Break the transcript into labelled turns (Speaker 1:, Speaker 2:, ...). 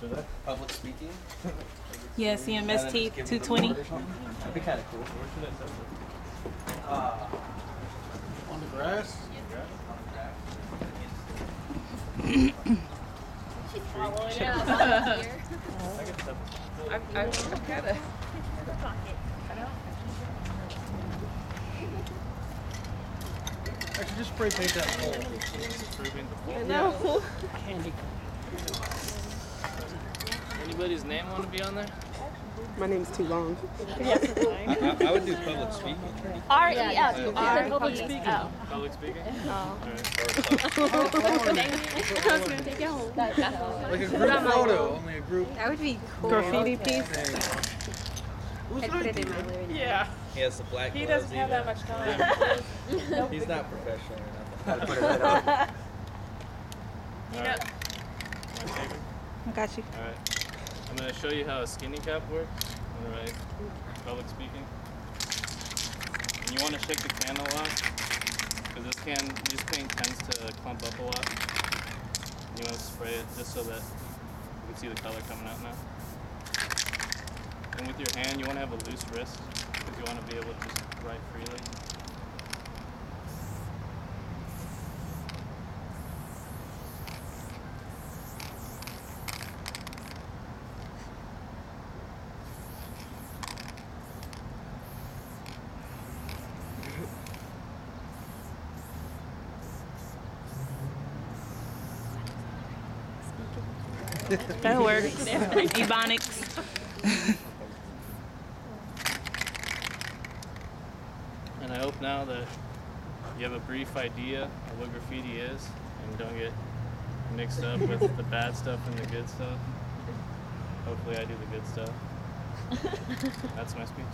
Speaker 1: Should I?
Speaker 2: Public speaking.
Speaker 3: Yeah, CMST 220.
Speaker 2: That'd be kind of cool.
Speaker 1: Where should I set it?
Speaker 2: Uh,
Speaker 4: On the grass?
Speaker 1: I can set
Speaker 5: I've, I've, I've got a.
Speaker 4: Actually, just spray paint that hole.
Speaker 1: Improving the
Speaker 5: I know.
Speaker 1: Anybody's name want to be on there?
Speaker 5: My name's too long.
Speaker 2: I, I, I would do public speaking.
Speaker 6: R E F uh,
Speaker 5: Public
Speaker 6: E
Speaker 5: speaking.
Speaker 6: O.
Speaker 1: Public speaking?
Speaker 6: Oh. I was gonna take it home.
Speaker 4: Like a group photo, only a group
Speaker 5: That would be cool.
Speaker 3: Graffiti piece.
Speaker 4: thing. Who's
Speaker 5: I'd put it in my living.
Speaker 6: Yeah.
Speaker 2: He has the black
Speaker 6: He doesn't have that much time.
Speaker 2: He's not professional or nothing. Put it right on.
Speaker 6: You know,
Speaker 3: I got you.
Speaker 1: Alright. I'm going to show you how a skinny cap works. The right. Public speaking. And you want to shake the can a lot. Because this can, this paint tends to clump up a lot. You want to spray it just so that you can see the color coming out now. And with your hand, you want to have a loose wrist. Because you want to be able to just write freely.
Speaker 3: That works. Ebonics.
Speaker 1: And I hope now that you have a brief idea of what graffiti is and don't get mixed up with the bad stuff and the good stuff. Hopefully, I do the good stuff. That's my speech.